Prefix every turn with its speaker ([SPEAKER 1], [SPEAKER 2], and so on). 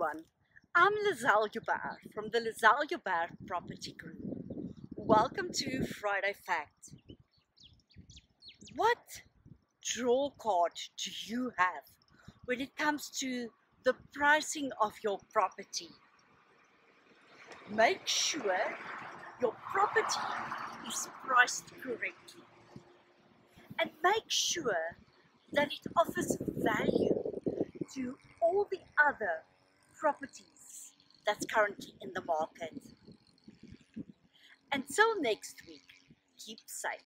[SPEAKER 1] everyone. I'm Lizelle Joubert from the Lizelle Joubert Property Group. Welcome to Friday Fact. What draw card do you have when it comes to the pricing of your property? Make sure your property is priced correctly and make sure that it offers value to all the other properties that's currently in the market. Until next week, keep safe.